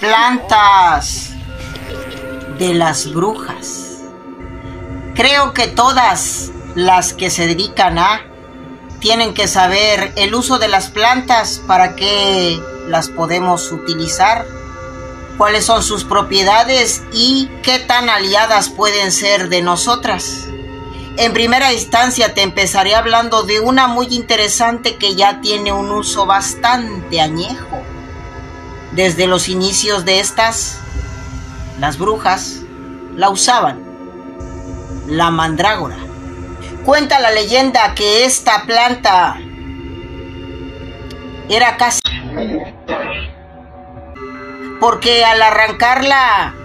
plantas de las brujas. Creo que todas las que se dedican a tienen que saber el uso de las plantas, para qué las podemos utilizar, cuáles son sus propiedades y qué tan aliadas pueden ser de nosotras. En primera instancia te empezaré hablando de una muy interesante que ya tiene un uso bastante añejo. Desde los inicios de estas, las brujas la usaban, la mandrágora. Cuenta la leyenda que esta planta era casi... Porque al arrancarla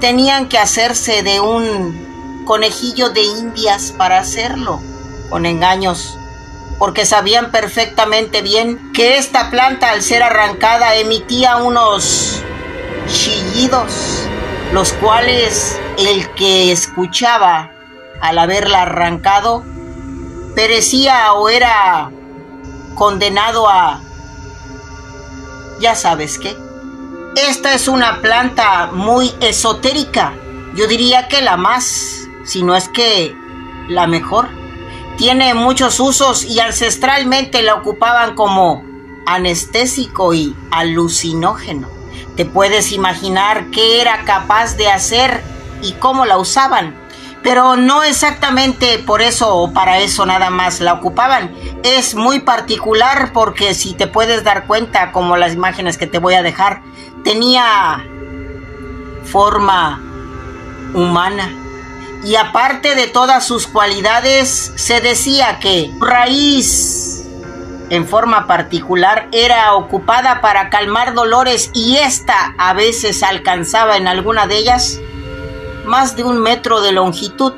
tenían que hacerse de un conejillo de indias para hacerlo, con engaños, porque sabían perfectamente bien que esta planta al ser arrancada emitía unos chillidos, los cuales el que escuchaba al haberla arrancado perecía o era condenado a... ya sabes qué. Esta es una planta muy esotérica, yo diría que la más si no es que la mejor. Tiene muchos usos y ancestralmente la ocupaban como anestésico y alucinógeno. Te puedes imaginar qué era capaz de hacer y cómo la usaban. Pero no exactamente por eso o para eso nada más la ocupaban. Es muy particular porque si te puedes dar cuenta, como las imágenes que te voy a dejar, tenía forma humana y aparte de todas sus cualidades, se decía que raíz en forma particular era ocupada para calmar dolores y esta a veces alcanzaba en alguna de ellas más de un metro de longitud.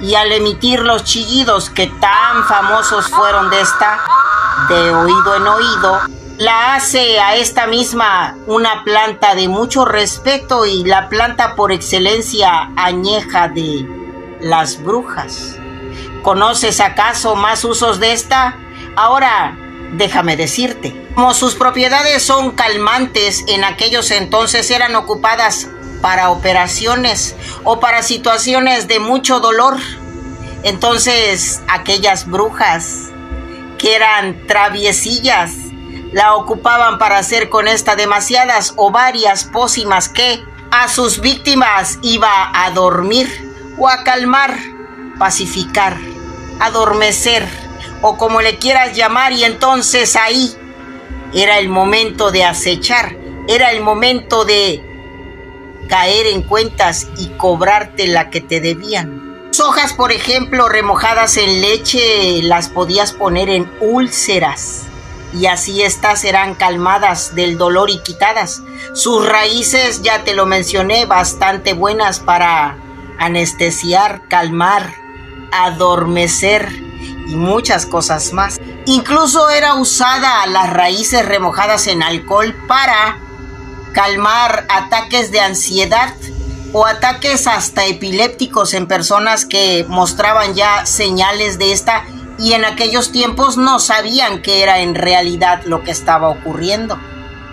Y al emitir los chillidos que tan famosos fueron de esta, de oído en oído, la hace a esta misma una planta de mucho respeto y la planta por excelencia añeja de las brujas. ¿Conoces acaso más usos de esta? Ahora, déjame decirte, como sus propiedades son calmantes, en aquellos entonces eran ocupadas para operaciones o para situaciones de mucho dolor. Entonces, aquellas brujas que eran traviesillas la ocupaban para hacer con esta demasiadas o varias pócimas que a sus víctimas iba a dormir o a calmar, pacificar, adormecer o como le quieras llamar y entonces ahí era el momento de acechar, era el momento de caer en cuentas y cobrarte la que te debían. Hojas, por ejemplo, remojadas en leche, las podías poner en úlceras y así éstas serán calmadas del dolor y quitadas. Sus raíces, ya te lo mencioné, bastante buenas para anestesiar, calmar, adormecer y muchas cosas más. Incluso era usada las raíces remojadas en alcohol para calmar ataques de ansiedad o ataques hasta epilépticos en personas que mostraban ya señales de esta y en aquellos tiempos no sabían qué era en realidad lo que estaba ocurriendo.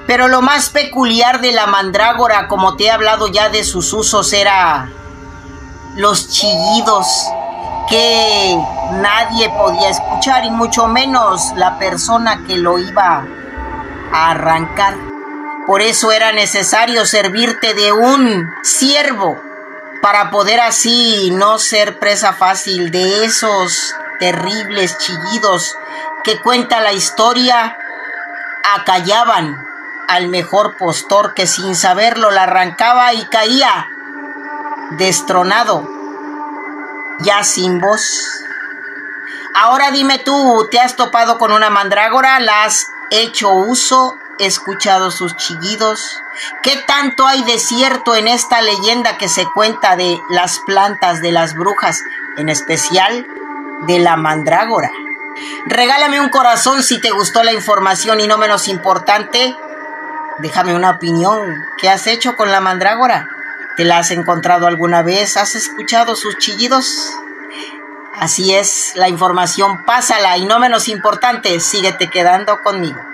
Pero lo más peculiar de la mandrágora, como te he hablado ya de sus usos, era los chillidos que nadie podía escuchar y mucho menos la persona que lo iba a arrancar. Por eso era necesario servirte de un siervo para poder así no ser presa fácil de esos terribles chillidos que cuenta la historia, acallaban al mejor postor que sin saberlo la arrancaba y caía destronado, ya sin voz. Ahora dime tú, ¿te has topado con una mandrágora? ¿La has hecho uso? ¿Escuchado sus chillidos? ¿Qué tanto hay de cierto en esta leyenda que se cuenta de las plantas de las brujas, en especial de la mandrágora. Regálame un corazón si te gustó la información y no menos importante, déjame una opinión. ¿Qué has hecho con la mandrágora? ¿Te la has encontrado alguna vez? ¿Has escuchado sus chillidos? Así es, la información pásala y no menos importante, síguete quedando conmigo.